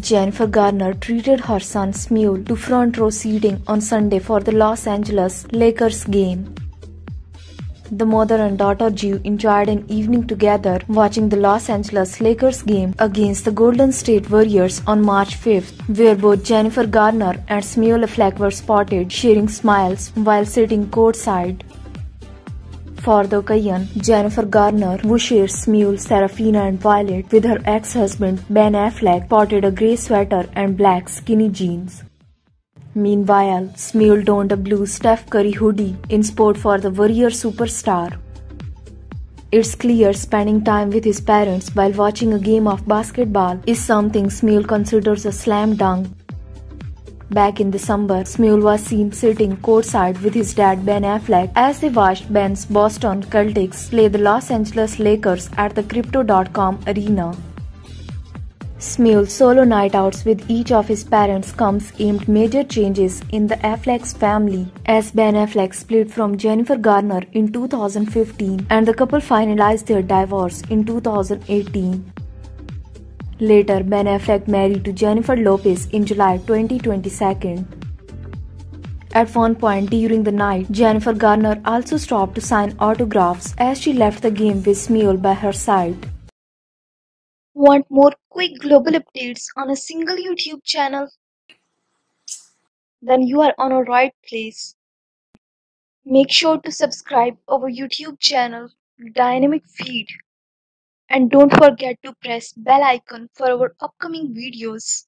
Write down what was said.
Jennifer Garner treated her son Samuel to front row seating on Sunday for the Los Angeles Lakers game. The mother and daughter Jew enjoyed an evening together watching the Los Angeles Lakers game against the Golden State Warriors on March 5th, where both Jennifer Garner and Samuel Affleck were spotted sharing smiles while sitting courtside. For the occasion, Jennifer Garner, shares Samuel, Seraphina and Violet with her ex-husband Ben Affleck, spotted a grey sweater and black skinny jeans. Meanwhile, Samuel donned a blue Steph Curry hoodie in sport for the Warrior superstar. It's clear spending time with his parents while watching a game of basketball is something Samuel considers a slam dunk. Back in December, Samuel was seen sitting courtside with his dad Ben Affleck as they watched Ben's Boston Celtics play the Los Angeles Lakers at the Crypto.com arena. Samuel's solo night outs with each of his parents comes aimed major changes in the Affleck's family as Ben Affleck split from Jennifer Garner in 2015 and the couple finalized their divorce in 2018. Later, Ben Affleck married to Jennifer Lopez in July 2022. At one point during the night, Jennifer Garner also stopped to sign autographs as she left the game with Samuel by her side. Want more quick global updates on a single YouTube channel? Then you are on a right place. Make sure to subscribe our YouTube channel, Dynamic Feed. And don't forget to press bell icon for our upcoming videos.